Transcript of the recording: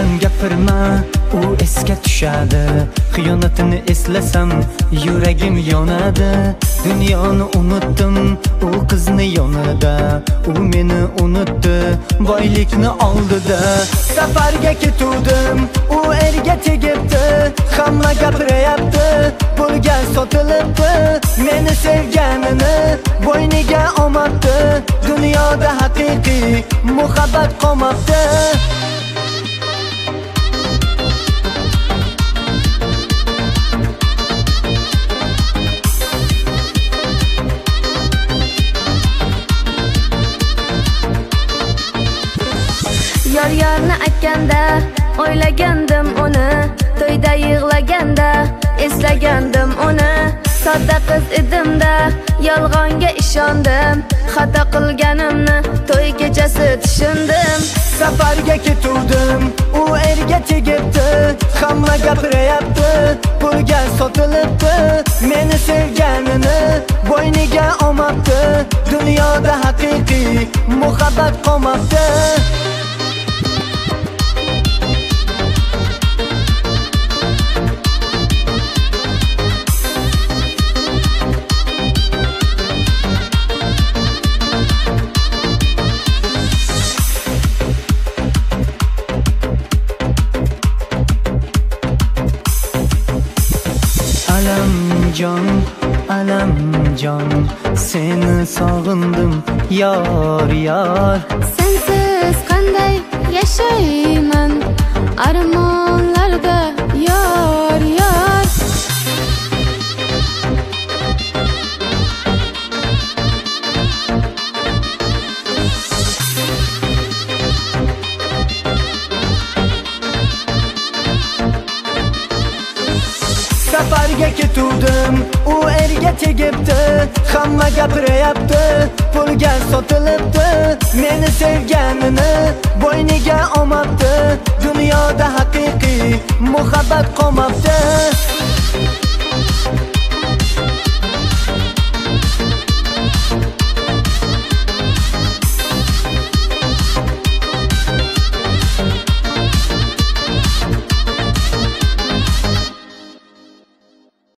sevgidan gapirma u esga tushadi. Xiyonatini eslasam yuragim yonadi. Dunyoni unutdim u qizni yonida. U meni unutdi boylikni oldida. Safarga ketuvdim u erga tegibdi. Hamma gapiryapti pulga sotilibdi. Meni sevganini bo'yniga olmabdi dunyoda haqiqiy muhabbat qolmabdi. Yor yorni aytganda o'ylagandim uni to'yda yig'laganda eslagandim uni. Sodda qiz edimda yolg'onga ishondim. Xato qilganimni to'y kechasi tushundim. Safarga ketuvdim u erga tegibdi. Hamma gapiryapti pulga sotilibdi. Meni sevganini bo'yniga olmabdi. Dunyoda haqiqiy muhabbat qolmabdi. can, alem can. Seni sağındım yar yar. Sensiz kanday yaşayman armağan safarga ketuvdim u erga tegibdi. Hamma gapirayapti pulga sotilibdi. Meni sevganini bo'yniga olmabdi dunyoda haqiqiy muhabbat qolmabdi.